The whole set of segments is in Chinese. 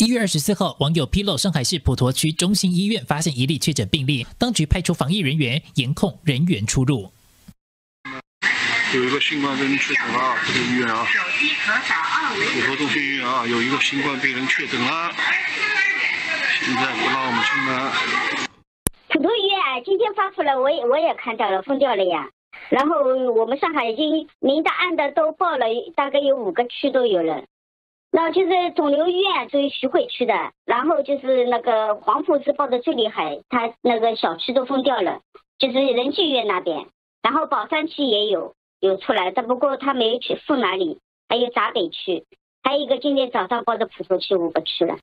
一月二十四号，网友披露上海市普陀区中心医院发现一例确诊病例，当局派出防疫人员严控人员出入。有一个新冠病人确诊了，这个医院啊，普陀中心医院啊，有一个新冠病人确诊了，现在不让我们进门。普陀医院今天发出来，我也我也看到了，封掉了呀。然后我们上海已经明的暗的都报了，大概有五个区都有了。那就是肿瘤医院属于徐汇区的，然后就是那个黄埔是报的最厉害，他那个小区都封掉了，就是仁济医院那边，然后宝山区也有有出来，但不过他没去封哪里，还有闸北区，还有一个今天早上报的普陀区五个区了。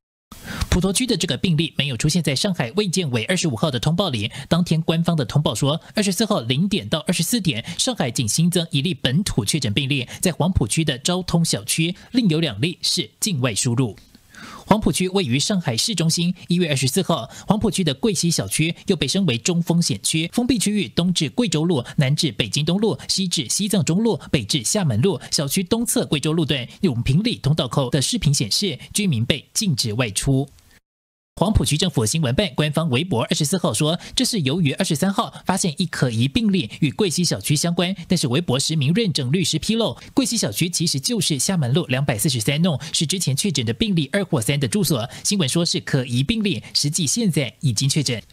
普陀区的这个病例没有出现在上海卫健委二十五号的通报里。当天官方的通报说，二十四号零点到二十四点，上海仅新增一例本土确诊病例，在黄浦区的昭通小区，另有两例是境外输入。黄浦区位于上海市中心。一月二十四号，黄浦区的桂溪小区又被升为中风险区，封闭区域东至贵州路，南至北京东路，西至西藏中路，北至厦门路。小区东侧贵州路段永平里通道口的视频显示，居民被禁止外出。黄浦区政府新闻办官方微博二十四号说，这是由于二十三号发现一可疑病例与桂溪小区相关，但是微博实名认证律师披露，桂溪小区其实就是厦门路两百四十三弄，是之前确诊的病例二或三的住所。新闻说是可疑病例，实际现在已经确诊。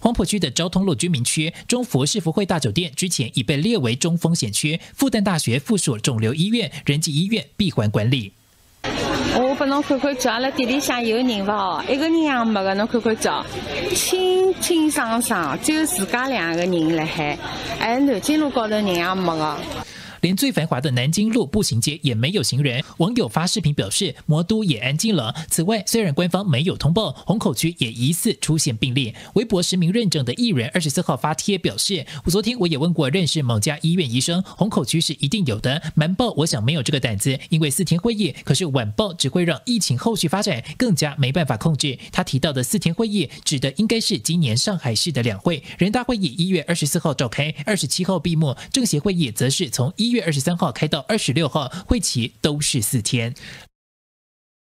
黄浦区的昭通路居民区中福世福汇大酒店之前已被列为中风险区，复旦大学附属肿瘤医院、仁济医院闭环管理。拨侬看看叫，阿拉店里向有人勿哦，一个人也没个，侬看看叫，清清爽爽，只有自家两个人辣海，哎，南京路高头人也没个。连最繁华的南京路步行街也没有行人。网友发视频表示，魔都也安静了。此外，虽然官方没有通报，虹口区也疑似出现病例。微博实名认证的艺人二十四号发帖表示，我昨天我也问过认识某家医院医生，虹口区是一定有的。瞒报我想没有这个胆子，因为四天会议，可是晚报只会让疫情后续发展更加没办法控制。他提到的四天会议指的应该是今年上海市的两会，人大会议一月二十四号召开，二十七号闭幕，政协会议则是从一月。二十三号开到二十六号，会期都是四天。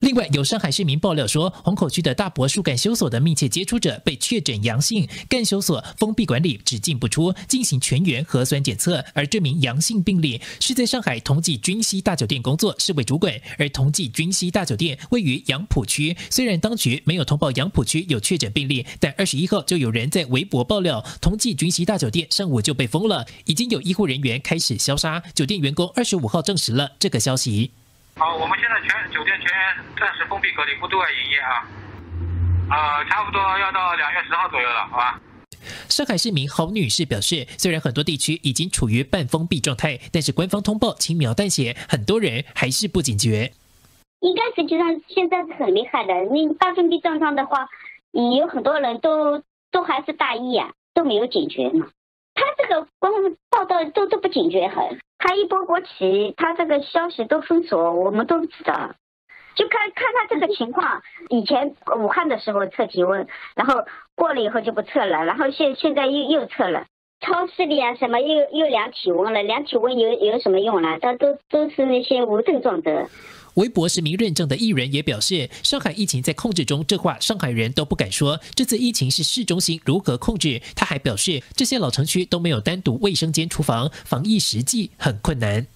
另外，有上海市民爆料说，虹口区的大柏树干修所的密切接触者被确诊阳性，干修所封闭管理，只进不出，进行全员核酸检测。而这名阳性病例是在上海同济君熙大酒店工作，是位主管。而同济君熙大酒店位于杨浦区，虽然当局没有通报杨浦区有确诊病例，但二十一号就有人在微博爆料，同济君熙大酒店上午就被封了，已经有医护人员开始消杀。酒店员工二十五号证实了这个消息。好，我们现在全酒店全暂时封闭隔离，不对外营业啊。呃，差不多要到两月十号左右了，好吧？上海市民侯女士表示，虽然很多地区已经处于半封闭状态，但是官方通报轻描淡写，很多人还是不警觉。应该实际上现在是很厉害的，你半封闭状态的话，有很多人都都还是大意啊，都没有警觉嘛。他这个官方报道都都不警觉很，他一波国旗，他这个消息都封锁，我们都不知道。就看看他这个情况，以前武汉的时候测体温，然后过了以后就不测了，然后现现在又又测了。超市里啊什么又又量体温了，量体温有有什么用呢？这都都是那些无症状的。微博实名认证的艺人也表示，上海疫情在控制中，这话上海人都不敢说。这次疫情是市中心如何控制？他还表示，这些老城区都没有单独卫生间、厨房，防疫实际很困难。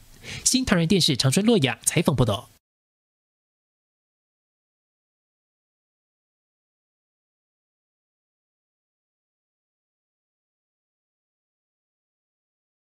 新唐人电视长春洛亚采访报道。